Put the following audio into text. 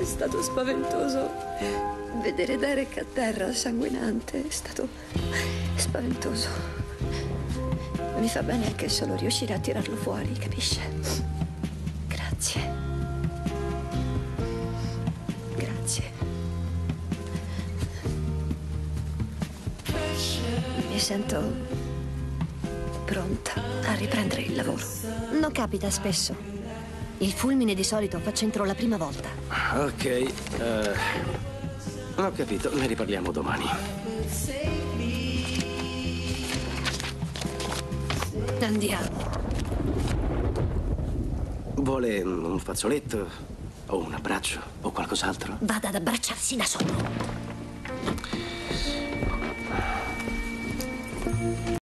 È stato spaventoso vedere Derek a terra sanguinante. È stato spaventoso. Mi fa bene anche solo riuscire a tirarlo fuori, capisce? Grazie. Grazie. Mi sento pronta a riprendere il lavoro. Non capita spesso. Il fulmine di solito fa centro la prima volta. Ok, eh, ho capito, ne riparliamo domani. Andiamo. Vuole un fazzoletto? O un abbraccio? O qualcos'altro? Vada ad abbracciarsi da solo.